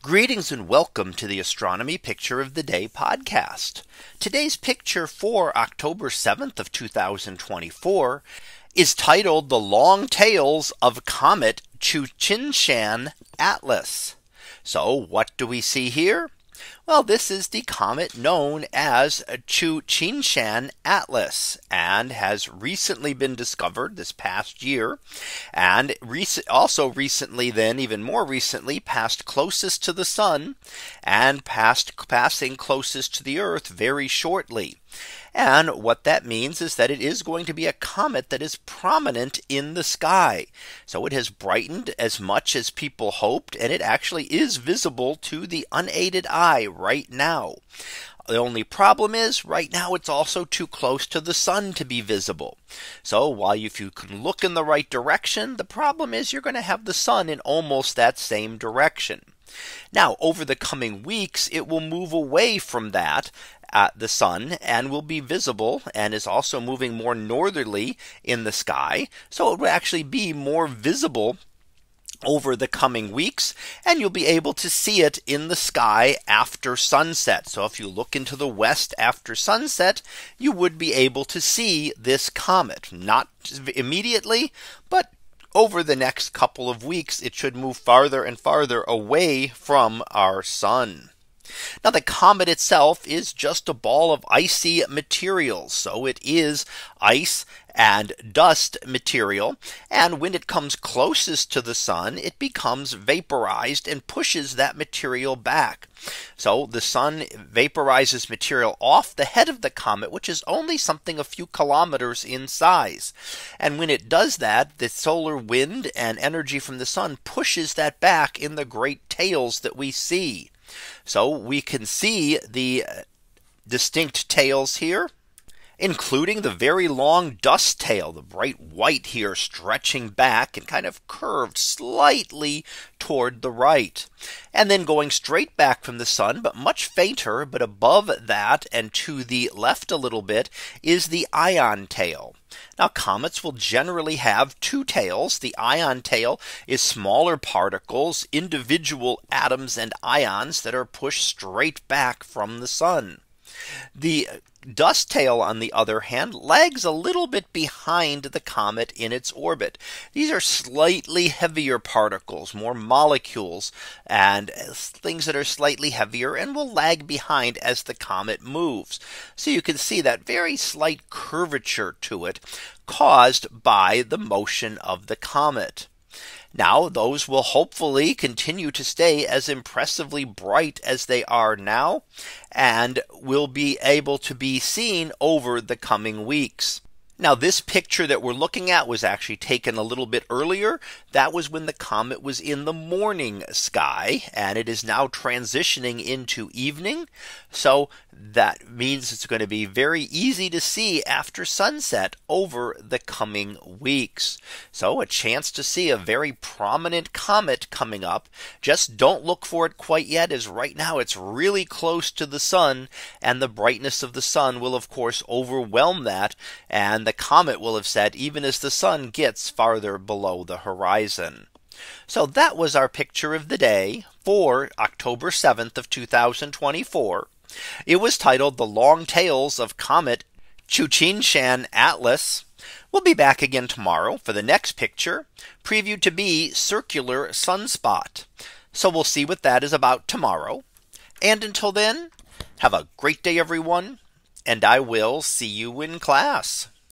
Greetings and welcome to the Astronomy Picture of the Day podcast. Today's picture for October 7th of 2024 is titled The Long Tails of Comet Tsuchinshan Atlas. So what do we see here? Well, this is the comet known as Tsuchinshan Atlas and has recently been discovered this past year and also recently then even more recently passed closest to the sun and passed passing closest to the earth very shortly. And what that means is that it is going to be a comet that is prominent in the sky. So it has brightened as much as people hoped and it actually is visible to the unaided eye right now. The only problem is right now it's also too close to the sun to be visible. So while if you can look in the right direction, the problem is you're going to have the sun in almost that same direction. Now over the coming weeks, it will move away from that at the sun and will be visible and is also moving more northerly in the sky. So it will actually be more visible over the coming weeks and you'll be able to see it in the sky after sunset. So if you look into the west after sunset, you would be able to see this comet not immediately, but over the next couple of weeks, it should move farther and farther away from our sun. Now the comet itself is just a ball of icy material. So it is ice and dust material. And when it comes closest to the sun, it becomes vaporized and pushes that material back. So the sun vaporizes material off the head of the comet, which is only something a few kilometers in size. And when it does that, the solar wind and energy from the sun pushes that back in the great tails that we see. So we can see the distinct tails here including the very long dust tail, the bright white here stretching back and kind of curved slightly toward the right. And then going straight back from the sun, but much fainter, but above that and to the left a little bit is the ion tail. Now comets will generally have two tails. The ion tail is smaller particles, individual atoms and ions that are pushed straight back from the sun. The dust tail, on the other hand, lags a little bit behind the comet in its orbit. These are slightly heavier particles, more molecules and things that are slightly heavier and will lag behind as the comet moves. So you can see that very slight curvature to it caused by the motion of the comet. Now those will hopefully continue to stay as impressively bright as they are now and will be able to be seen over the coming weeks. Now this picture that we're looking at was actually taken a little bit earlier. That was when the comet was in the morning sky and it is now transitioning into evening. So that means it's going to be very easy to see after sunset over the coming weeks. So a chance to see a very prominent comet coming up. Just don't look for it quite yet as right now it's really close to the sun and the brightness of the sun will of course overwhelm that and the comet will have set even as the sun gets farther below the horizon. So that was our picture of the day for October 7th of 2024. It was titled the long tails of comet Tsuchinshan Atlas. We'll be back again tomorrow for the next picture previewed to be circular sunspot. So we'll see what that is about tomorrow. And until then, have a great day, everyone. And I will see you in class.